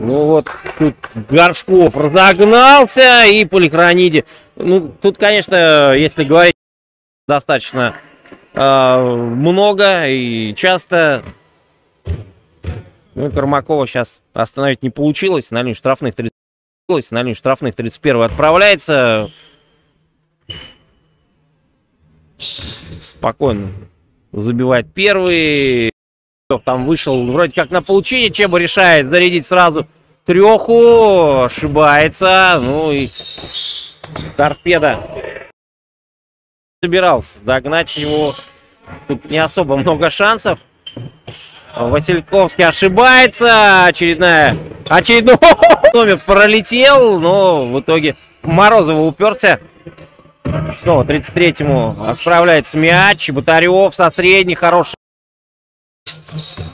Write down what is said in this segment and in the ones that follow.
Ну вот, тут Горшков разогнался и Полихрониде. Ну, тут, конечно, если говорить достаточно э, много и часто. Ну, Кормакова сейчас остановить не получилось. На линию штрафных 30 на линию штрафных 31 отправляется. Спокойно забивает первый. Там вышел вроде как на получение. Чеба решает зарядить сразу треху. Ошибается. Ну и торпеда. Собирался догнать его. Тут не особо много шансов. Васильковский ошибается. Очередная. Очередной номер пролетел. Но в итоге Морозова уперся. Снова 33-му отправляется мяч. Батарев со средней. Хороший.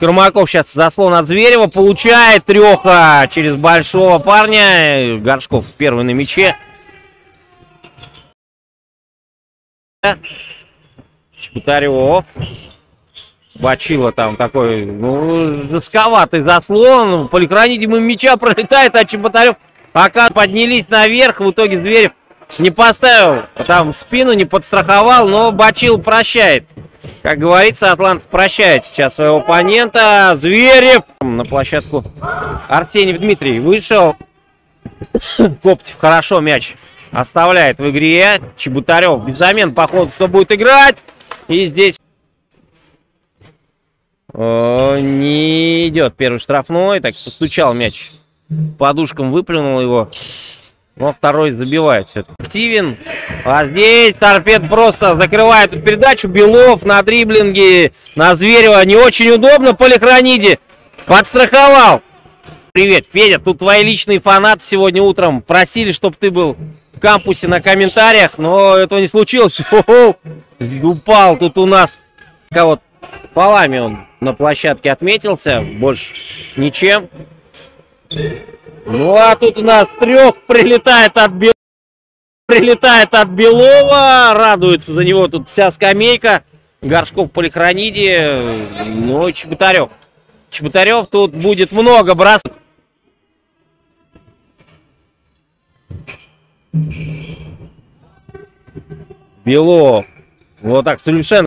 Кормаков сейчас заслон от Зверева. Получает треха через большого парня. Горшков первый на мяче. Чеботарев. Бачила там такой, ну, жестковатый заслон. Полихранить ему мяча пролетает, а Чеботарев пока поднялись наверх. В итоге Зверев не поставил там спину, не подстраховал, но Бачил прощает. Как говорится, Атлант прощает сейчас своего оппонента. Зверев на площадку. Арсений Дмитрий вышел. Коптев хорошо мяч оставляет в игре. Чеботарев без замен, походу, что будет играть. И здесь О, не идет первый штрафной. Так, постучал мяч. Подушком выплюнул его. Но второй забивает все Активен. А здесь торпед просто закрывает передачу. Белов на дриблинге. На Зверева. Не очень удобно. Полихрониде. Подстраховал. Привет, Федя. Тут твои личные фанаты сегодня утром просили, чтобы ты был в кампусе на комментариях. Но этого не случилось. Упал тут у нас. Кого полами он на площадке отметился. Больше ничем. Ну а тут у нас трех прилетает от Белова. Прилетает от Белова. Радуется за него тут вся скамейка. Горшков полихрониде. Ну и Чеботарев. Чеботарев тут будет много бросать. Белов. Вот так совершенно.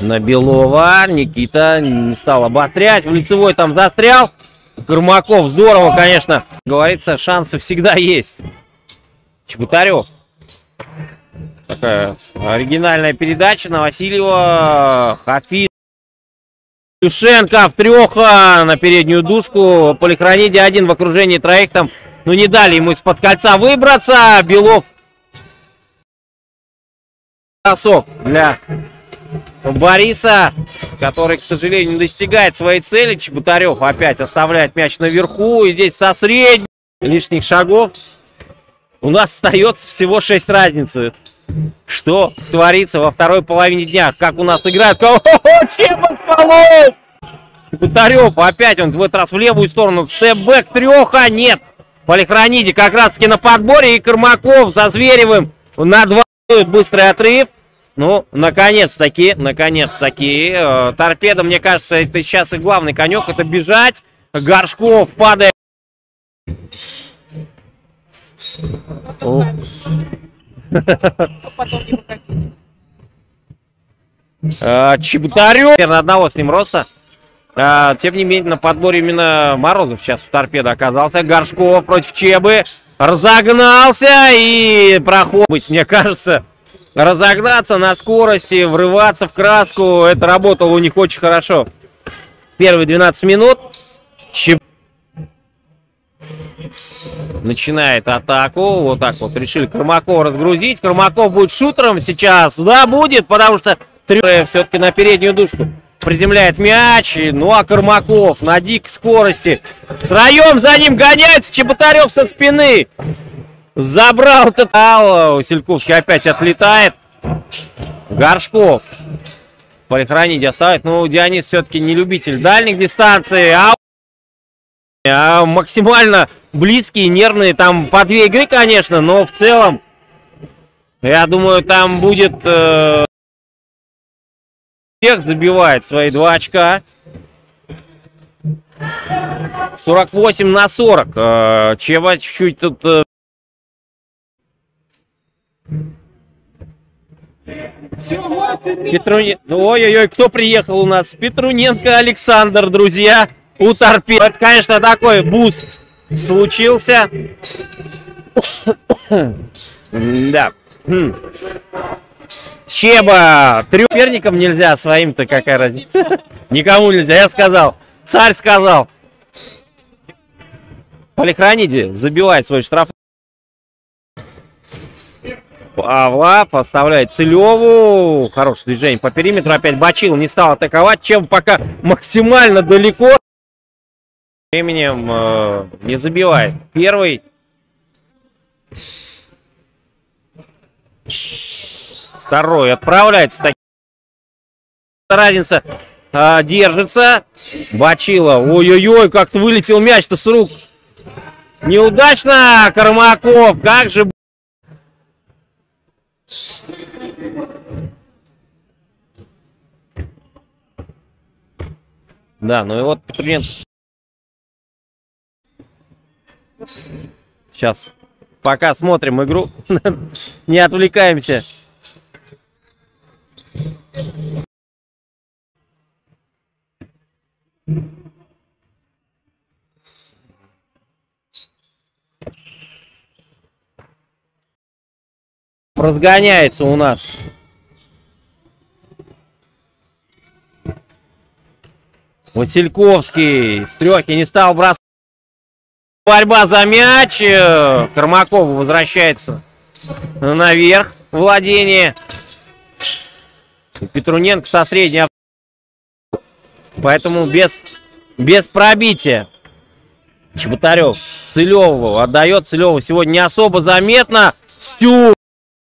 На Белова. Никита не стал обострять. В лицевой там застрял. Кормаков здорово, конечно. Говорится, шансы всегда есть. Чеботарев. Такая оригинальная передача на Васильева. Хафиз. Юшенко в треха на переднюю дужку. Полихрониде один в окружении троих там. Ну не дали ему из-под кольца выбраться. Белов. Бросок для Бориса, который, к сожалению, не достигает своей цели. Чеботарев опять оставляет мяч наверху. И здесь со средних лишних шагов у нас остается всего 6 разницы. Что творится во второй половине дня? Как у нас играют? Чебок полов! Чеботарев опять он в этот раз в левую сторону. Степбэк треха нет. Полихрониде как раз таки на подборе. И Кормаков со Зверевым на два быстрый отрыв. Ну, наконец-таки, наконец-таки. Э, торпеда, мне кажется, это сейчас и главный конек. Это бежать. Горшков падает. А, Чеботарев. Наверное, одного с ним роста. А, тем не менее, на подборе именно Морозов сейчас в торпеда оказался. Горшков против Чебы. Разогнался и проходит, мне кажется, разогнаться на скорости, врываться в краску. Это работало у них очень хорошо. Первые 12 минут. Чеп... Начинает атаку. Вот так вот решили Кормакова разгрузить. Кормаков будет шутером сейчас. Да, будет, потому что все-таки на переднюю душку приземляет мяч. Ну а Кормаков на дикой скорости. Втроем за ним гоняется Чеботарев со спины. Забрал тотал. Сельковский опять отлетает. Горшков. Полихраните оставить. Ну, Дионис все-таки не любитель дальних дистанций. А, а максимально близкие, нервные. Там по две игры, конечно, но в целом, я думаю, там будет... Э забивает свои два очка. 48 на 40. Э, Чева чуть-чуть тут... Петруне... Ой-ой-ой, кто приехал у нас? Петруненко Александр, друзья. У торпед. Это, конечно, такой буст случился. Да. Чеба! Трюперникам нельзя, своим-то какая разница. Никому нельзя, я сказал. Царь сказал. Полихраниде забивает свой штраф. Павла поставляет Целеву. Хорошее движение по периметру. Опять Бачил не стал атаковать. Чем пока максимально далеко. Временем э, не забивает. Первый. Второй отправляется. Так... Разница э, держится. Бачила. Ой-ой-ой, как-то вылетел мяч-то с рук. Неудачно, Кормаков. Как же Да, ну и вот Петруненко. Сейчас. Пока смотрим игру. Не отвлекаемся. Разгоняется у нас. Васильковский с трехи не стал бросать. Борьба за мяч. Кормакову возвращается наверх владение. Петруненко со средней. Поэтому без, без пробития. Чеботарев Целеву отдает. Целеву сегодня не особо заметно. Стю.